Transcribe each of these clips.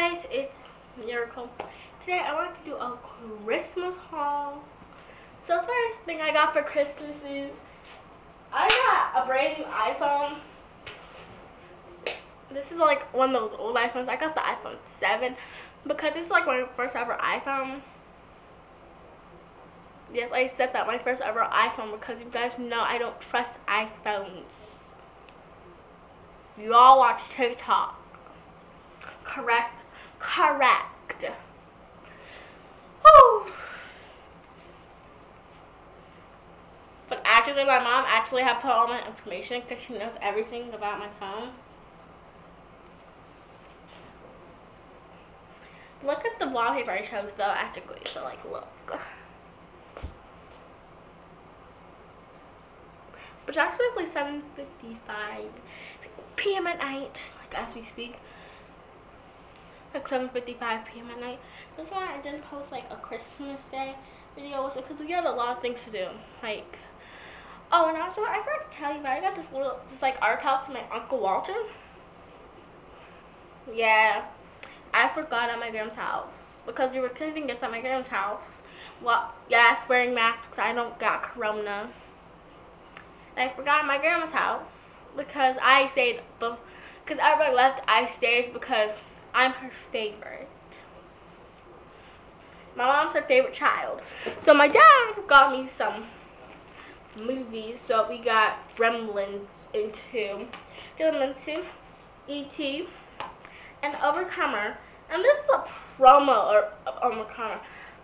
guys, it's Miracle. Today I want to do a Christmas haul. So first thing I got for Christmas is I got a brand new iPhone. This is like one of those old iPhones. I got the iPhone 7 because it's like my first ever iPhone. Yes, I said that my first ever iPhone because you guys know I don't trust iPhones. You all watch TikTok. Correct. Correct. Whew. But actually, my mom actually had put all my information because she knows everything about my phone. Look at the wallpaper I chose though, actually. So, like, look. But it's actually like 7.55 p.m. at night, like as we speak like 7.55 p.m. at night. That's why I didn't post like a Christmas Day video because we have a lot of things to do. Like, oh, and also I forgot to tell you, but I got this little, this like art house from my Uncle Walter. Yeah, I forgot at my grandma's house because we were cleaning gifts at my grandma's house. Well, yes, wearing masks because I don't got corona. I forgot at my grandma's house because I stayed, because everybody left, I stayed because I'm her favorite. My mom's her favorite child. So my dad got me some movies. So we got Gremlins into Gremlins 2, E.T., and Overcomer. And this is a promo or Overcomer.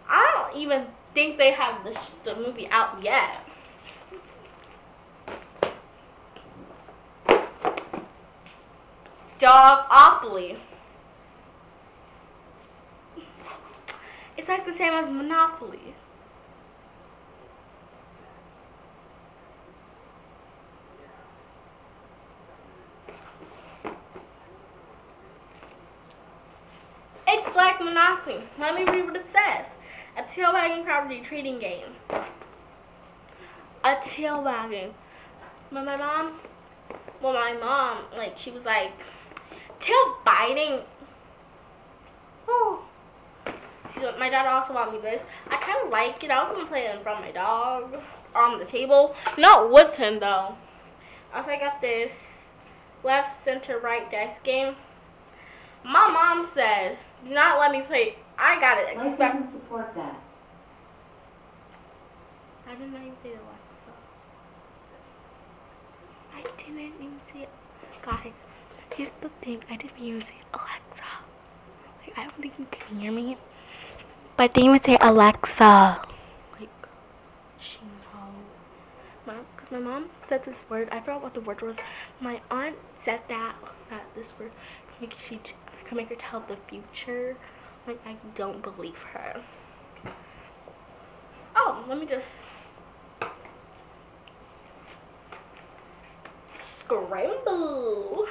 I don't even think they have the, the movie out yet. Dogopoly. It's like the same as Monopoly. It's like Monopoly. Let me read what it says. A tail wagging property trading game. A tail wagging. But my mom, well, my mom, like, she was like, tail biting. Oh my dad also bought me this. I kind of like it. I was gonna play it in front of my dog on the table, not with him though. Also, I got this left, center, right dice game. My mom said, "Do not let me play." I got it. Life doesn't support that. I didn't even say Alexa. I didn't even say it. Guys, here's the thing. I didn't even say Alexa. Like, I don't think you can hear me. But they would say Alexa. Like, she knows. Mom, because my mom said this word. I forgot what the word was. My aunt said that, that this word can make, she, can make her tell the future. Like, I don't believe her. Oh, let me just scramble.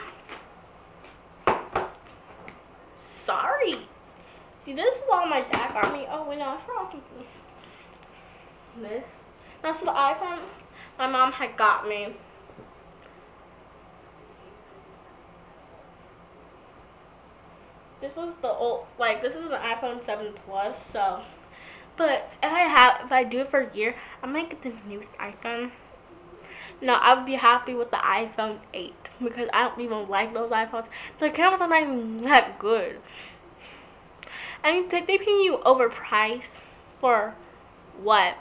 Sorry. See, this is all my dad got me. Oh, wait, no, I forgot something. This. That's the iPhone my mom had got me. This was the old, like, this is an iPhone 7 Plus, so. But if I have, if I do it for a year, I might get the newest iPhone. No, I would be happy with the iPhone 8 because I don't even like those iPhones. The cameras are not even that good. I mean, they pay you overpriced for what?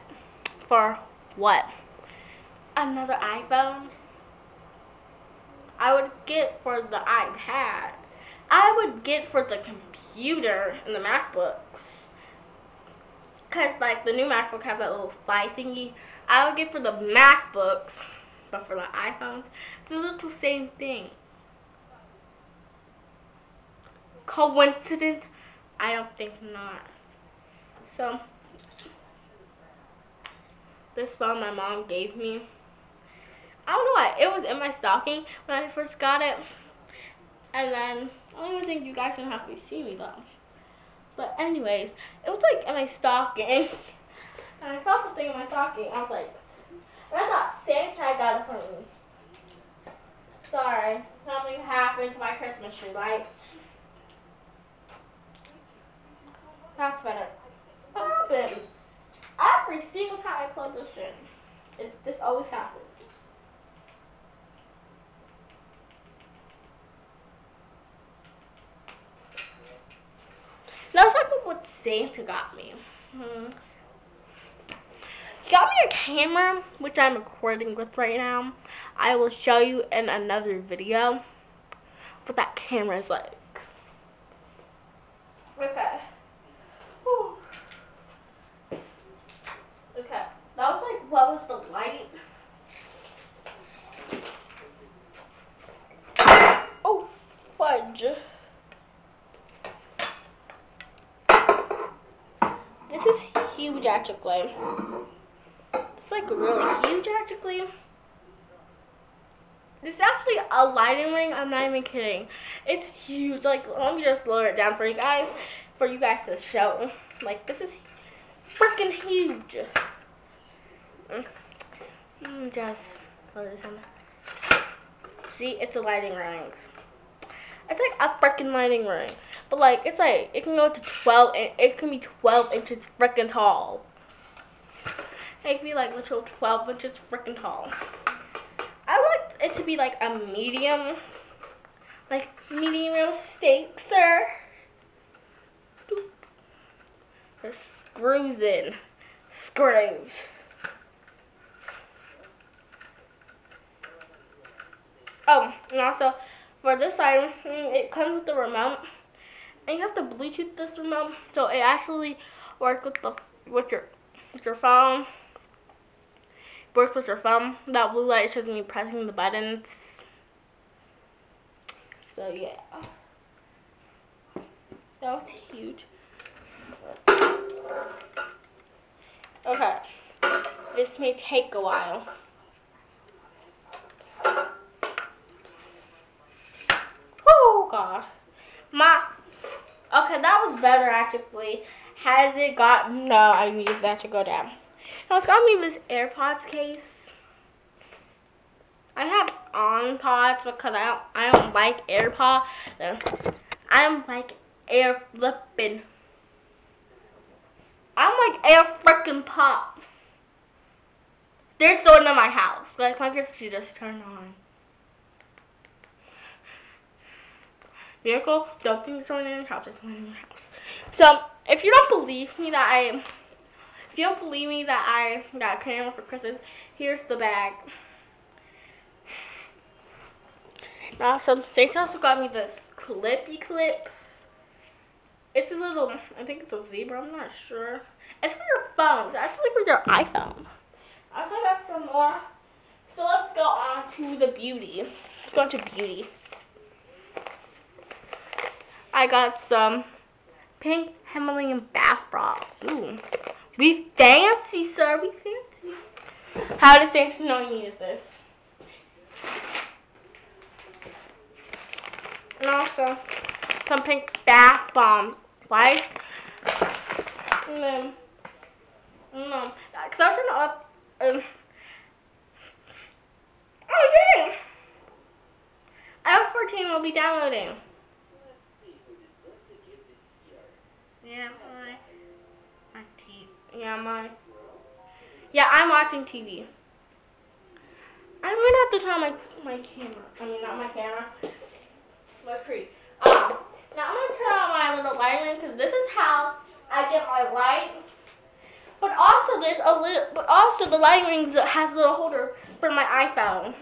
For what? Another iPhone? I would get for the iPad. I would get for the computer and the MacBooks. Because, like, the new MacBook has that little slide thingy. I would get for the MacBooks, but for the iPhones, it's a little same thing. Coincidence? I don't think not. So, this phone my mom gave me. I don't know why. It was in my stocking when I first got it. And then, I don't even think you guys can have to see me though. But anyways, it was like in my stocking. And I saw something in my stocking. I was like, and I thought Santa got it for me. Sorry, something happened to my Christmas tree light. That's better. Happened? Every single time I close this shit, it, this always happens. That's like what Santa got me. Hmm. He got me a camera, which I'm recording with right now. I will show you in another video what that camera is like. Okay. Whew. Okay. Was the light? Oh, fudge. This is huge actually. It's like really huge actually. This is actually a lighting ring. I'm not even kidding. It's huge. Like, let me just lower it down for you guys, for you guys to show. Like, this is freaking huge. Mm, just lower this on. See, it's a lighting ring. It's like a freaking lighting ring. But like, it's like, it can go to 12, it can be 12 inches freaking tall. It can be like literal 12 inches freaking tall. I want it to be like a medium, like medium steak, sir. The screws in. Screws. Oh, and also for this side, mm, it comes with the remote, and you have to Bluetooth this remote, so it actually works with the with your with your phone works with your phone. That blue light shows me pressing the buttons. So yeah. That was huge. Okay. This may take a while. Oh god. My Okay, that was better actually. Has it got no, I need that to go down. Now it's got me this AirPods case. I have on pods because I don't, I don't like AirPod. I don't like air flipping. I don't like air freaking pop. There's someone in my house. Like my kids she just turned on. Miracle, don't think it's someone in your house. There's someone in your house. So if you don't believe me that I if you don't believe me that I got a for Christmas, here's the bag. Now, some Santa also got me this clippy clip. It's a little, I think it's a zebra, I'm not sure. It's for your phone. It's actually for your iPhone. I also got some more. So let's go on to the beauty. Let's go on to beauty. I got some pink Himalayan bath bras. Ooh. We fancy, sir. We fancy. How does Santa know you use this? And also, some pink bath bombs. Why? And then, no. Because I was trying to up, um, oh, yay! iOS 14 will be downloading. Yeah. my. Yeah, my. Yeah, I'm watching TV. I'm gonna have to turn on my my camera. I mean, not my camera. My tree. Um. Now I'm gonna turn on my little light because this is how I get my light. But also there's a little. But also the light ring has a little holder for my iPhone.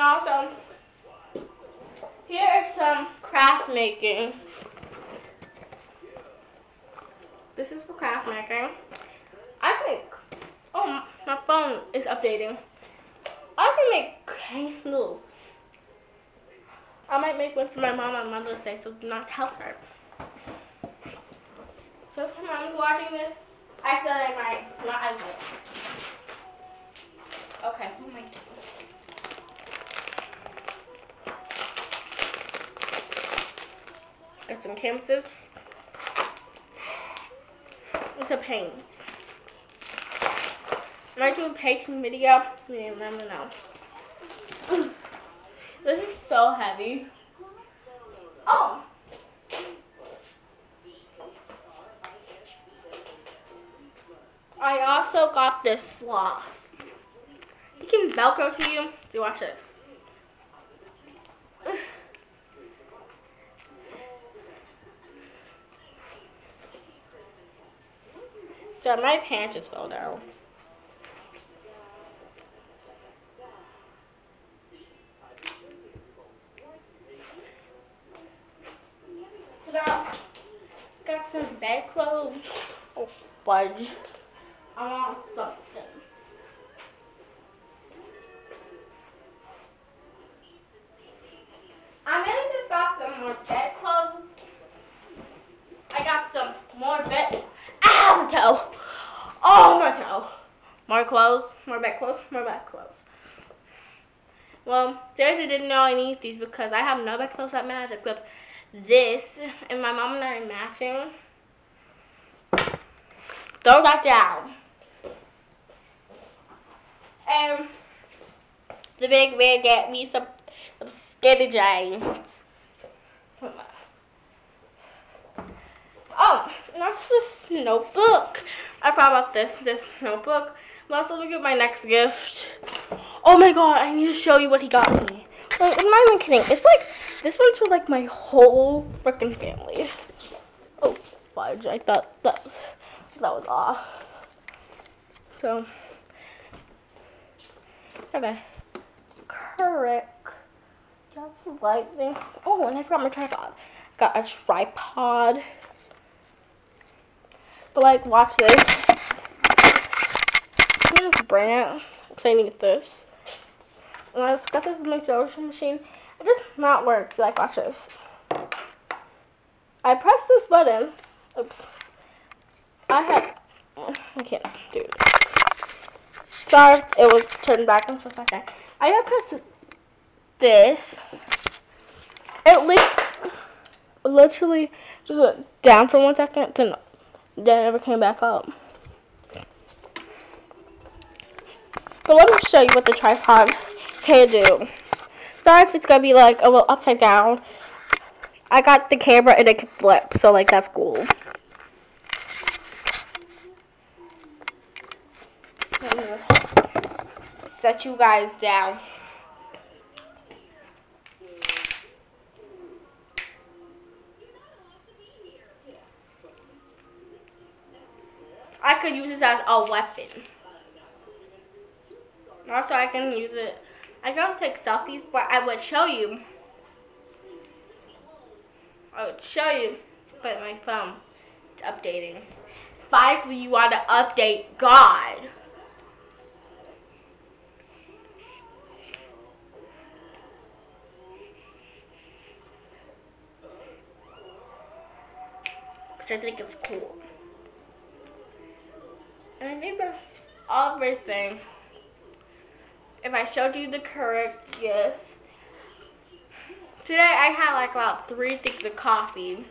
Also. Here is some craft making. This is for craft making. I think, oh, my phone is updating. I can make candles. I might make one for my mom on Mother's Day, so do not tell her. So if my mom's watching this, I said I might, not I will. Okay, oh my Some canvases. And some paints. Am I doing painting video? Yeah, let me know. This is so heavy. Oh. I also got this sloth. He can velcro to you. You watch this. So my pants just fell down. Got some bed clothes. Oh, fudge. Clothes, more back clothes, more back clothes. Well, seriously didn't know I need these because I have no back clothes that match except this, and my mom and I are matching. Throw that down. And the big man get me some, some skinny jeans. Oh, and also this notebook. I forgot about this, this notebook. Also look at my next gift. Oh my god, I need to show you what he got me. Like, I'm not even kidding. It's like, this one's for like my whole freaking family. Oh, fudge. I thought that, that was off. So, okay. Correct. Just lightning. Oh, and I forgot my tripod. Got a tripod. But like, watch this. Cause I need this. And I just got this social machine. It does not work. Like, watch this. I press this button. Oops. I have. I can't do this. Sorry, it was turned back and stuff like that. I have pressed this. It li literally just went down for one second, then then it never came back up. But let me show you what the tripod can do. Sorry if it's gonna be like a little upside down. I got the camera and it can flip, so like that's cool. Set you guys down. I could use this as a weapon. Also, I can use it. I can also take selfies, but I would show you. I would show you, but my phone is updating. Finally, you want to update God. Which I think it's cool. And I think that's everything. If I showed you the correct, yes. Today I had like about three things of coffee.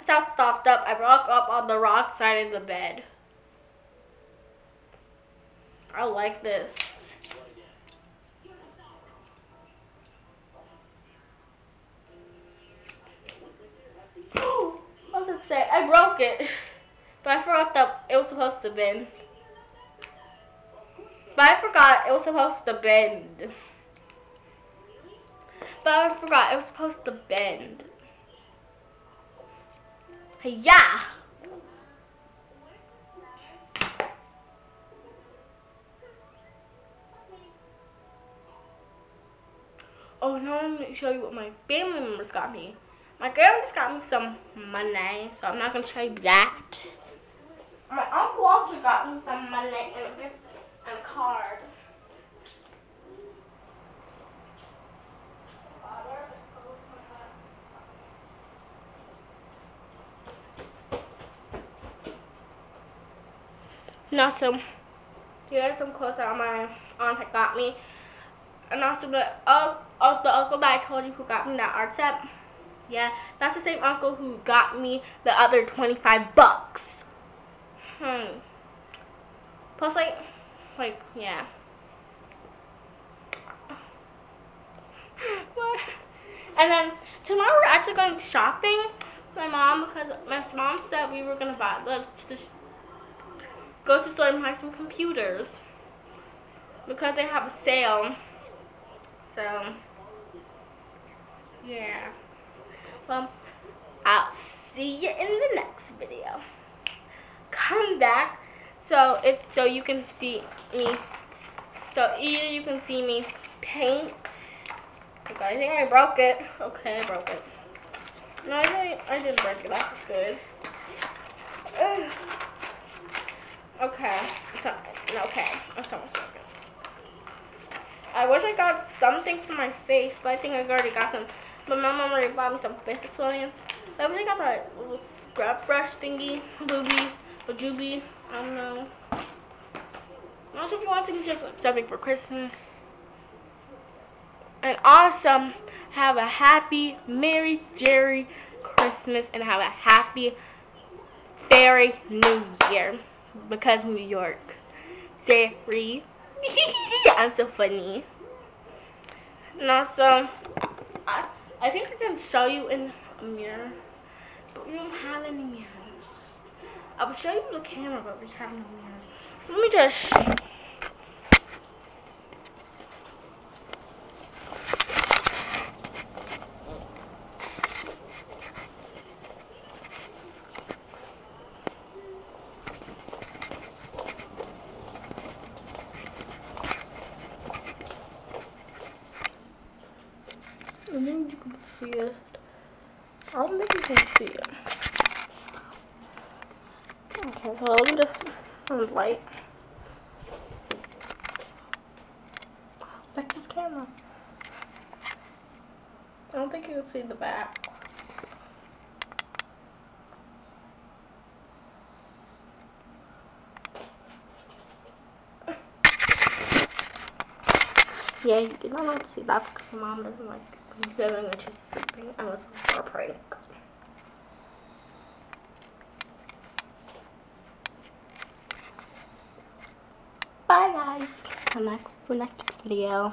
Without stopped up, I woke up on the wrong side of the bed. I like this. What it say? I broke it. But I forgot that it was supposed to bend. But I forgot it was supposed to bend. But I forgot it was supposed to bend. Yeah. Oh, now I'm going to show you what my family members got me. My grandma's got me some money, so I'm not going to show you that. My uncle also got me some money and a gift card. Now some, here are some clothes that my aunt had got me. And also the, uh, uh, the uncle that I told you who got me that art set. Yeah, that's the same uncle who got me the other 25 bucks. Hmm. Plus, like, like, yeah. and then tomorrow we're actually going shopping. With my mom, because my mom said we were gonna buy let's just go to the store and buy some computers because they have a sale. So yeah. Well, I'll see you in the next video. Come back so if so you can see me. So either you can see me paint. Okay, I think I broke it. Okay, I broke it. No, I didn't, I didn't break it. That's good. Ugh. Okay. Okay. That's almost. I wish I got something for my face, but I think I already got some. But my mom already bought me some face exfoliants. I wish I got that little scrub brush thingy, Booby, or. I don't know. Also, if you want something for Christmas, and awesome, have a happy, Merry Jerry Christmas, and have a happy, Fairy New Year, because New York. Fairy. I'm so funny. And also, I, I think I can show you in a mirror, but we don't have any mirrors. I will show you the camera, but we have no mirrors. Let me just I think you can see it. I don't think you can see it. Okay, so let me just the light. Back this camera. I don't think you can see the back. Yeah, you did not see that because mom doesn't like filming when she's sleeping unless it's a prank. Bye guys. Come back for next video.